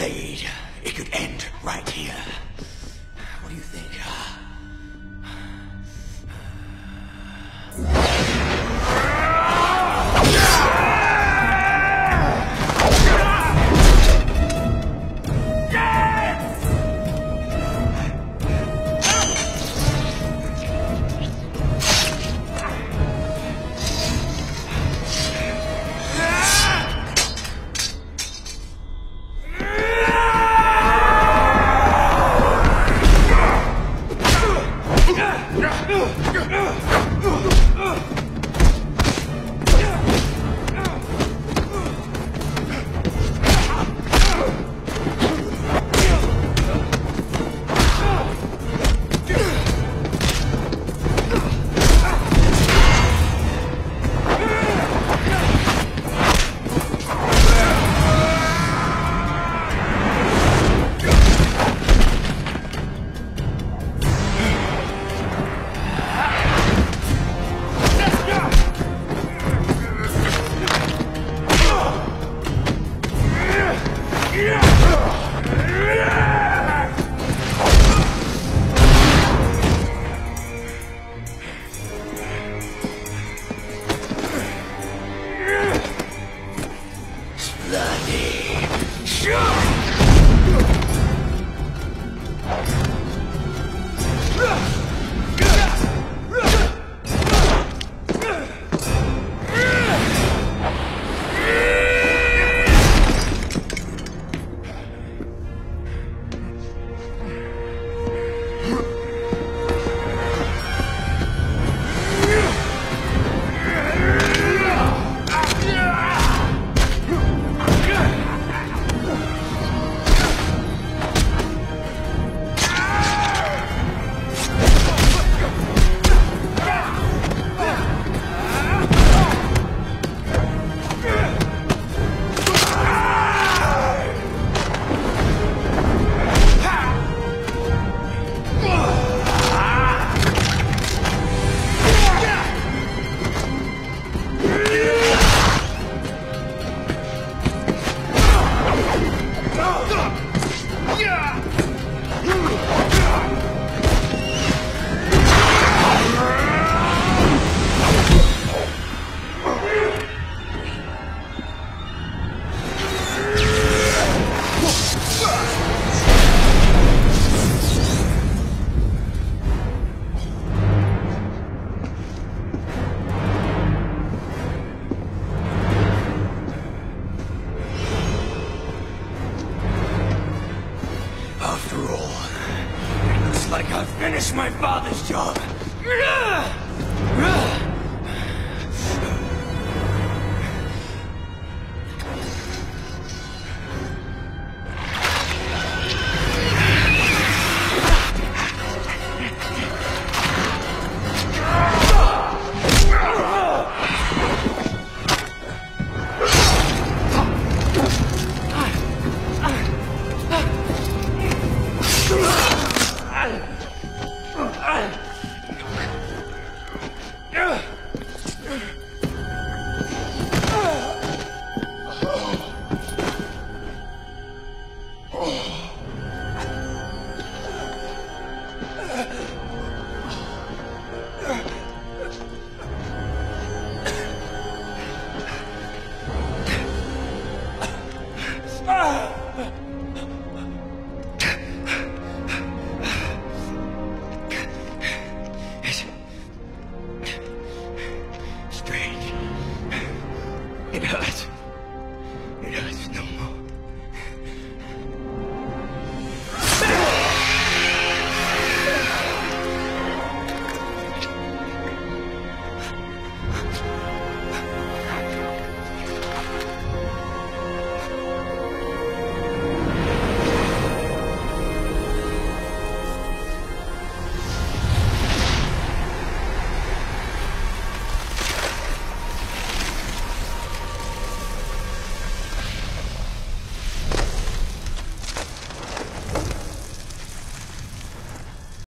Blade, it could end right here. What do you think, huh? 哼。After all, it looks like I've finished my father's job.